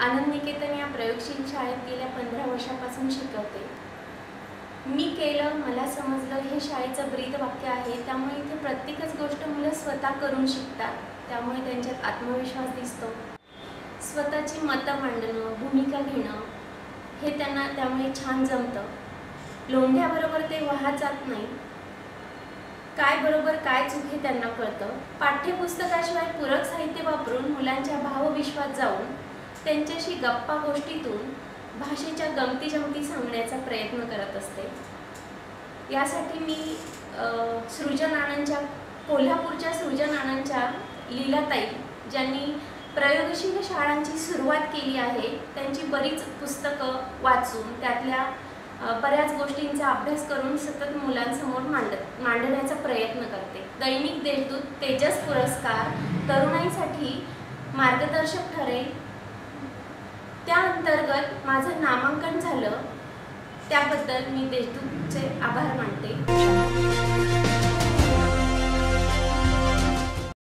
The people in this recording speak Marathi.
आनंद निकेतन या प्रयोगशील शाळेत गेल्या पंधरा वर्षापासून शिकवते. मी केलं मला समजलं हे शाळेचं ब्रीद वाक्य आहे. त्यामुळे इथे प्रत्येकच गोष्ट मुलं स्वतः करून शिकतात. त्यामुळे त्यांच्यात आत्मविश्वास दिसतो. स्वतःची मतं मांडणं भूमिका घेणं हे त्यांना त्यामुळे छान जमतं. लोंढ्याबरोबर ते वाहत जात नाही काय बरोबर काय चूक हे त्यांना कळतं. पाठ्यपुस्तकाशिवाय पूरक साहित्य वापरून मुलांच्या भाव विश्वात जाऊन त्यांच्याशी गप्पा गोष्टीतून भाषेच्या गमती जमती सांगण्याचा प्रयत्न करत असते. यासाठी मी सृजन आनंदच्या कोल्हापूरच्या सृजन आनंदच्या लीलाताई ज्यांनी प्रयोगशील शाळांची सुरुवात केली आहे त्यांची बरीच पुस्तकं वाचून त्यातल्या बऱ्याच गोष्टींचा अभ्यास करून सतत मुलांसमोर मांडत मांडण्याचा प्रयत्न करते. दैनिक देशदूत तेजस पुरस्कार तरुणाईसाठी मार्गदर्शक ठरेल. त्या अंतर्गत माझं नामांकन झालं. त्याबद्दल मी देशदूतचे आभार मानते.